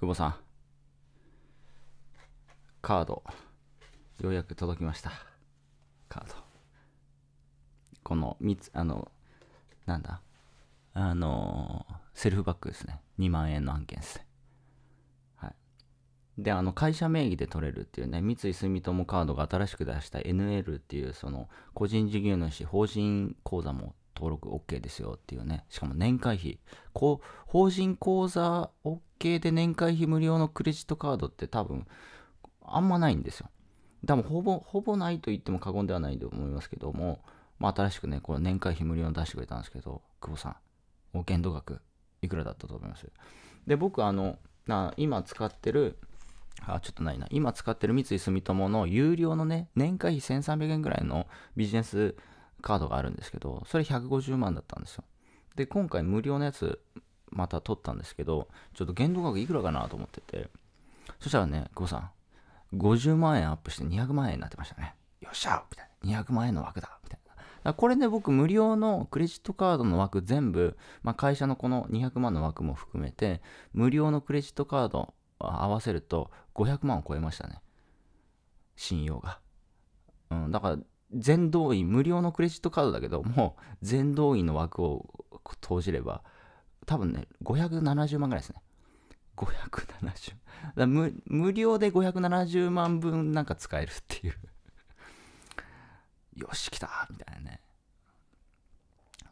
久保さん。カード、ようやく届きました。カード。この3つ、あの、なんだ？あのセルフバッグですね。2万円の案件ですね。はい。で、あの、会社名義で取れるっていうね、三井住友カードが新しく出した NL っていう、その、個人事業主、法人口座も登録 OK ですよっていうね、しかも年会費、こう、法人口座 OK で年会費無料のクレジットカードって多分、あんまないんですよ。多分、ほぼ、ほぼないと言っても過言ではないと思いますけども、まあ、新しくね、これ年会費無料の出してくれたんですけど、久保さん、お限度額、いくらだったと思います？で、僕、あの、な今使ってる、あ、ちょっとないな。今使ってる三井住友の有料のね、年会費1300円ぐらいのビジネスカードがあるんですけど、それ150万だったんですよ。で、今回無料のやつ、また取ったんですけど、ちょっと限度額いくらかなと思ってて、そしたらね、久保さん、50万円アップして200万円になってましたね。よっしゃみたいな。200万円の枠だみたいな。だこれね、僕、無料のクレジットカードの枠全部、まあ、会社のこの200万の枠も含めて、無料のクレジットカード合わせると500万を超えましたね。信用が。うん、だから、全動員、無料のクレジットカードだけど、も 全動員の枠を投じれば、多分ね、570万ぐらいですね。570だ無無料で570万分なんか使えるっていう。よし来たみたいなね。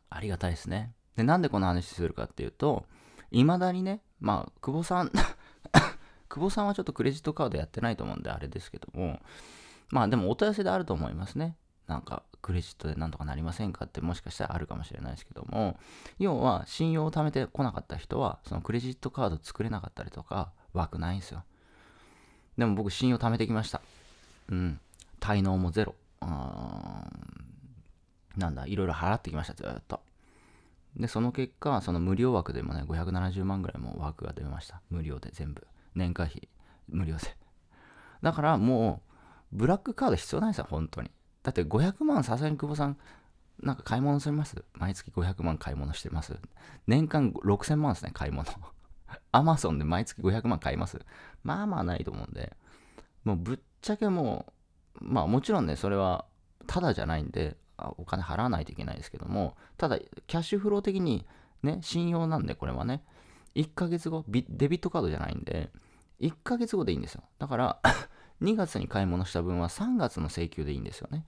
ありがたいですね。でなんでこの話するかっていうといまだにねまあ久保さん 久保さんはちょっとクレジットカードやってないと思うんであれですけどもまあでもお問い合わせであると思いますね。なんかクレジットでなんとかなりませんかってもしかしたらあるかもしれないですけども要は信用を貯めてこなかった人はそのクレジットカード作れなかったりとか枠ないんですよ。でも僕信用貯めてきました。うん。滞納もゼロ。うんなんだいろいろ払ってきましたずっと。でその結果その無料枠でもね570万ぐらいも枠が出ました。無料で全部。年会費。無料で。だからもうブラックカード必要ないですよ本当に。だって500万さすがに久保さんなんか買い物します？毎月500万買い物してます。年間6000万ですね買い物。アマゾンで毎月500万買います。まあまあないと思うんで。もうぶっちゃけもうまあもちろんねそれはただじゃないんでお金払わないといけないですけどもただキャッシュフロー的にね信用なんでこれはね。1ヶ月後デビットカードじゃないんで1ヶ月後でいいんですよ。だから 2月に買い物した分は3月の請求でいいんですよね。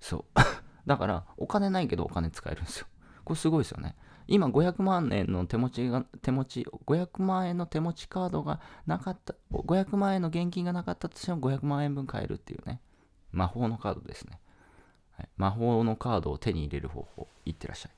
そう。だからお金ないけどお金使えるんですよ。これすごいですよね。今500万円の手持ちが手持ち500万円の手持ちカードがなかった500万円の現金がなかったとしても500万円分買えるっていうね。魔法のカードですね、はい、魔法のカードを手に入れる方法いってらっしゃい。